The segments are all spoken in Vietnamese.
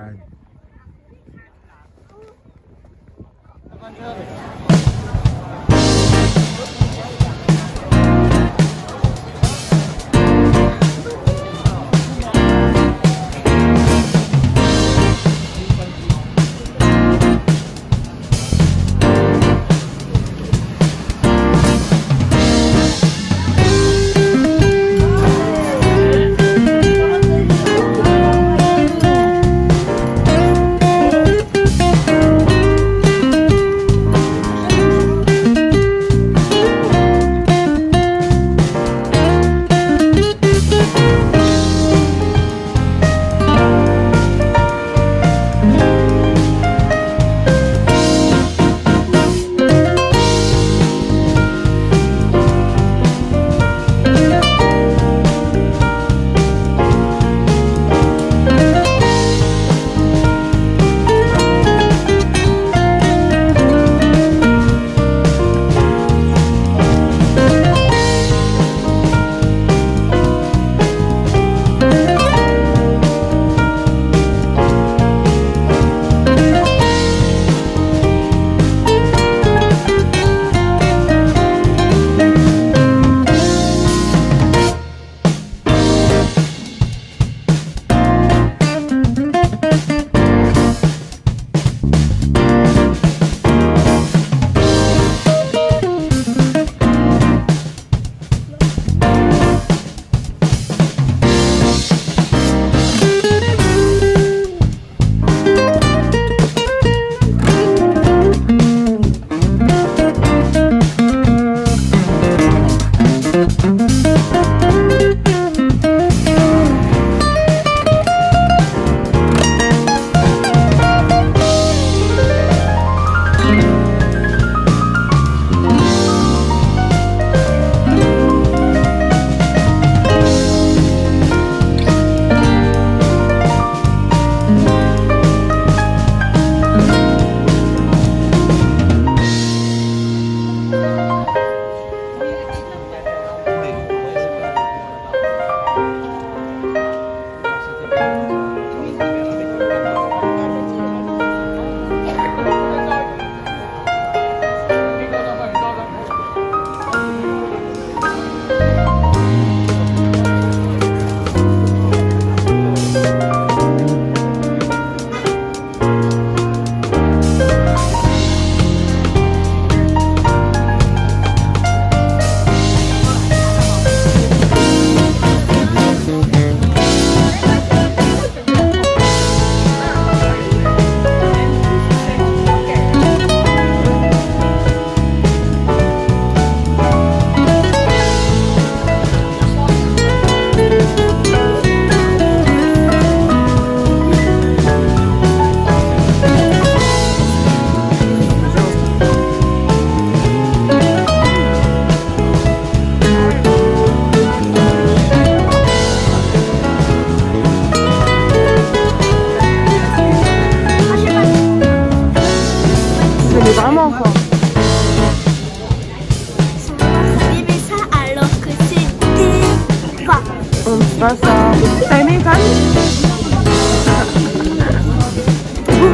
Time.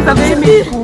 pra vermelho.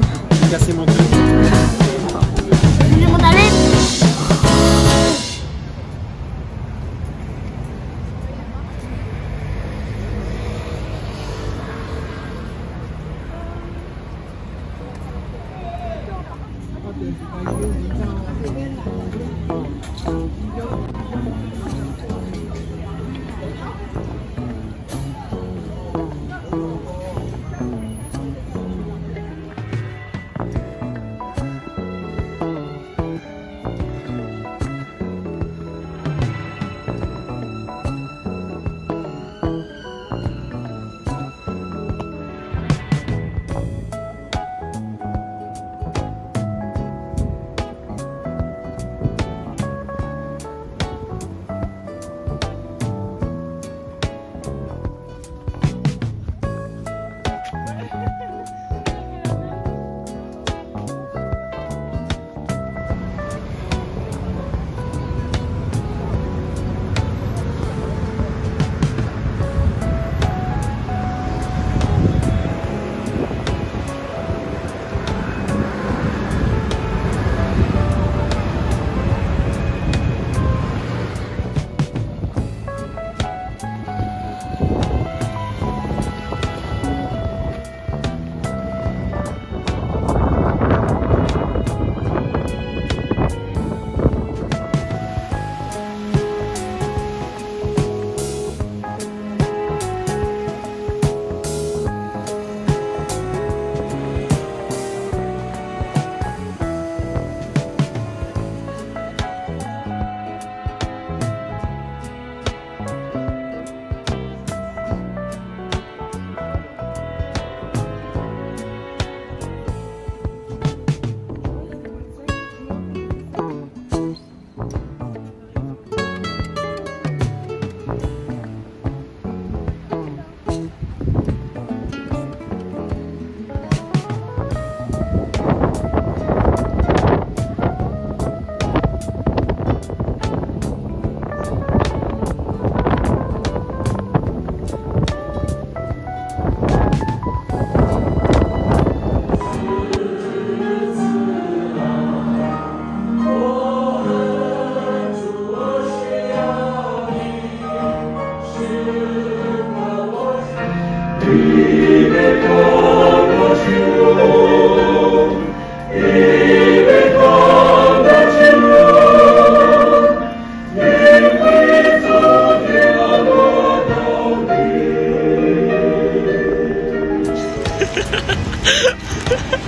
Ha ha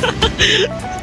ha ha!